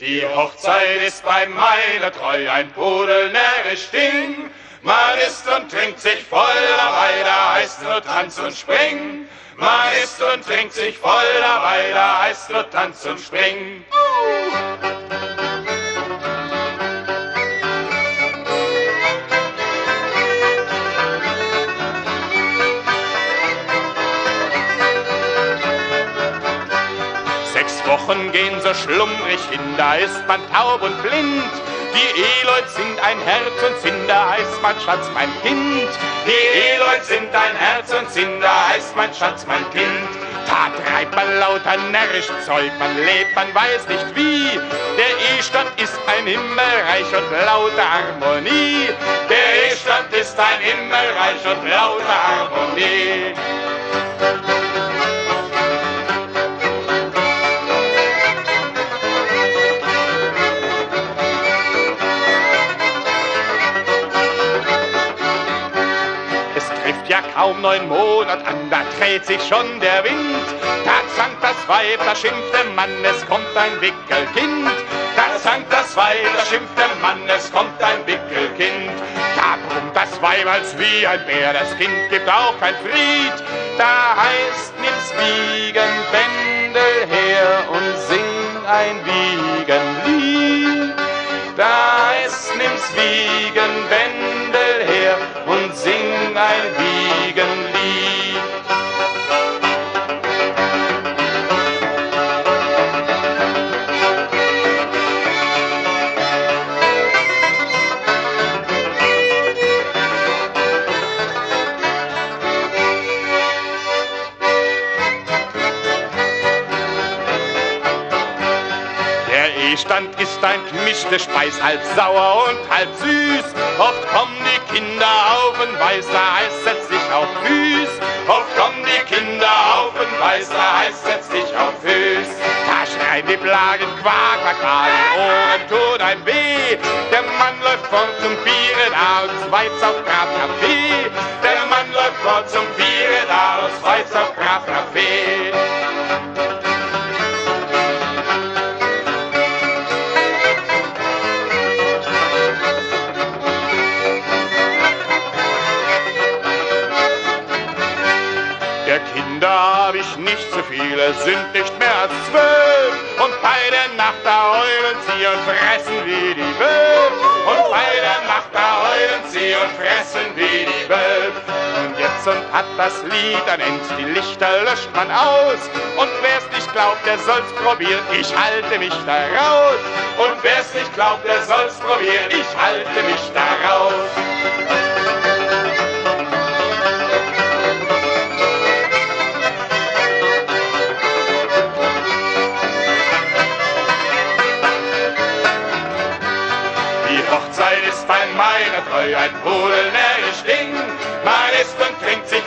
Die Hochzeit ist bei meiner Treu ein pudelnärrisch Ding. Man isst und trinkt sich voll dabei, da heißt nur Tanz und Spring. Man isst und trinkt sich voll dabei, da heißt nur Tanz und Spring. Wochen gehen so schlummrig hin, da ist man taub und blind. Die Eheleut sind ein Herz und da heißt mein Schatz mein Kind. Die Eheleut sind ein Herz und da heißt mein Schatz mein Kind. Da treibt man lauter närrisch Zeug, man lebt, man weiß nicht wie. Der Ehestand ist ein Himmelreich und lauter Harmonie. Der Ehestand ist ein Himmelreich und lauter Harmonie. Ja kaum neun Monat an, da dreht sich schon der Wind. Da zankt das Weib, da schimpft der Mann, es kommt ein Wickelkind. Da zankt das Weib, da schimpft der Mann, es kommt ein Wickelkind. Da brummt das Weib als wie ein Bär, das Kind gibt auch kein Fried. Da heißt, nimm's Wiegenbändel her und sing ein Wiegenlied. Da heißt, nimm's Wiegenbändel her und sing ein Wiegenlied. Der Ehestand ist ein gemischte Speis, halb sauer und halb süß. Oft kommen die Kinder auf und weiß, da heißt setz dich auf Füß. Oft kommen die Kinder auf und weiß, da heißt setz dich auf Füß. Da schreien die Plagen Quak, Quak, die Ohren tut ein weh. Der Mann läuft fort zum Biere da und Schweiz auf Graf Kaffee. Der Mann läuft fort zum Biere da und Schweiz auf Graf Kaffee. Hab ich nicht so viele, sind nicht mehr als zwölf. Und bei der Nacht da heulen sie und fressen wie die Wölf. Und bei der Nacht da heulen sie und fressen wie die Wölf. Und jetzt und hat das Lied ein End, die Lichter löscht man aus. Und wer's nicht glaubt, der soll's probieren, ich halte mich da raus. Und wer's nicht glaubt, der soll's probieren, ich halte mich da raus. Ist meiner Treu ein pudelnärrisch Ding. Man isst und trinkt sich